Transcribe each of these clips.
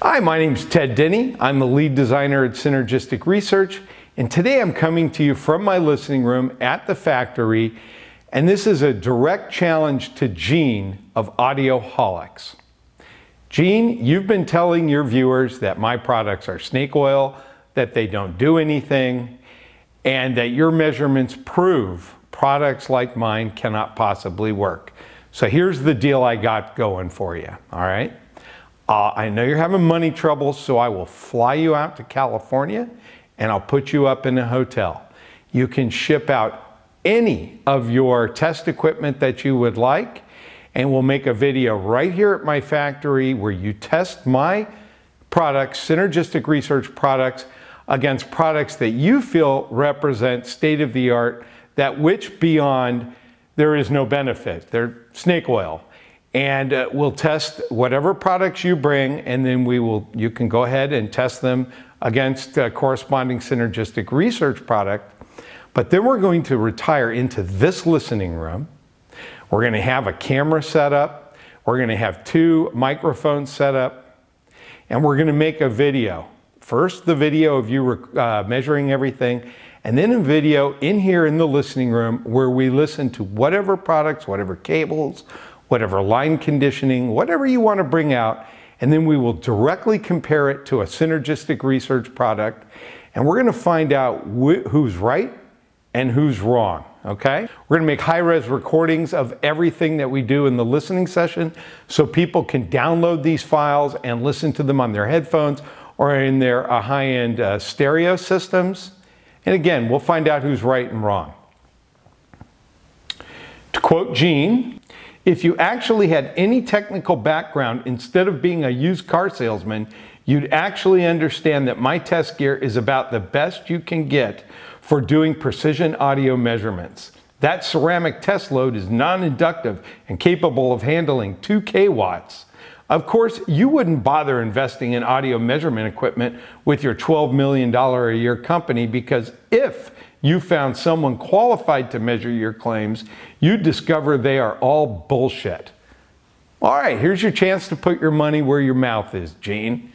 Hi, my name's Ted Denny. I'm the lead designer at Synergistic Research, and today I'm coming to you from my listening room at the factory, and this is a direct challenge to Gene of Audioholics. Gene, you've been telling your viewers that my products are snake oil, that they don't do anything, and that your measurements prove products like mine cannot possibly work. So here's the deal I got going for you, all right? Uh, I know you're having money trouble, so I will fly you out to California and I'll put you up in a hotel. You can ship out any of your test equipment that you would like, and we'll make a video right here at my factory where you test my products, synergistic research products, against products that you feel represent state of the art, that which beyond there is no benefit. They're snake oil and uh, we'll test whatever products you bring and then we will you can go ahead and test them against a corresponding synergistic research product. But then we're going to retire into this listening room. We're going to have a camera set up. We're going to have two microphones set up. And we're going to make a video. First the video of you uh, measuring everything and then a video in here in the listening room where we listen to whatever products whatever cables whatever line conditioning, whatever you want to bring out, and then we will directly compare it to a synergistic research product, and we're going to find out wh who's right and who's wrong, okay? We're going to make high-res recordings of everything that we do in the listening session so people can download these files and listen to them on their headphones or in their uh, high-end uh, stereo systems. And again, we'll find out who's right and wrong. To quote Gene, if you actually had any technical background instead of being a used car salesman, you'd actually understand that my test gear is about the best you can get for doing precision audio measurements. That ceramic test load is non-inductive and capable of handling 2K watts. Of course, you wouldn't bother investing in audio measurement equipment with your $12 million a year company because if you found someone qualified to measure your claims, you discover they are all bullshit. All right, here's your chance to put your money where your mouth is, Gene.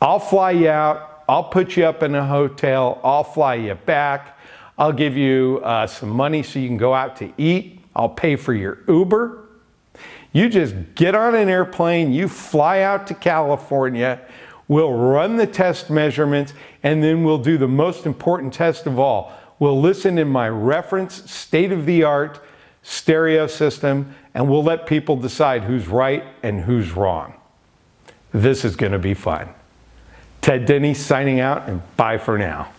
I'll fly you out. I'll put you up in a hotel. I'll fly you back. I'll give you uh, some money so you can go out to eat. I'll pay for your Uber. You just get on an airplane, you fly out to California. We'll run the test measurements, and then we'll do the most important test of all We'll listen in my reference, state of the art stereo system, and we'll let people decide who's right and who's wrong. This is going to be fun. Ted Denny signing out, and bye for now.